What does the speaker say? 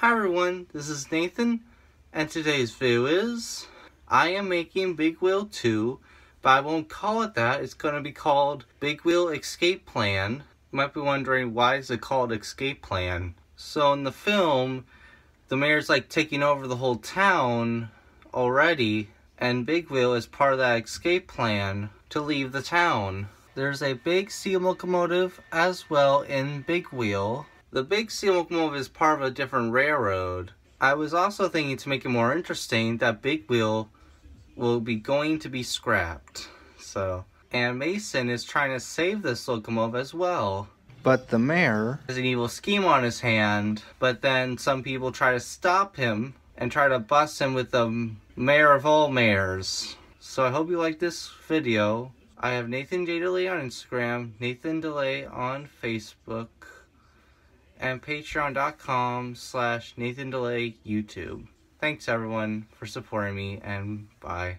Hi everyone, this is Nathan, and today's video is I am making Big Wheel 2, but I won't call it that. It's going to be called Big Wheel Escape Plan. You might be wondering why is it called Escape Plan? So in the film, the mayor's like taking over the whole town already, and Big Wheel is part of that escape plan to leave the town. There's a big steam locomotive as well in Big Wheel, the big steam locomotive is part of a different railroad. I was also thinking to make it more interesting that Big Wheel will be going to be scrapped. So, and Mason is trying to save this locomotive as well. But the mayor has an evil scheme on his hand, but then some people try to stop him and try to bust him with the mayor of all mayors. So I hope you like this video. I have Nathan J. DeLay on Instagram, Nathan DeLay on Facebook and patreon.com slash Nathan DeLay YouTube. Thanks everyone for supporting me and bye.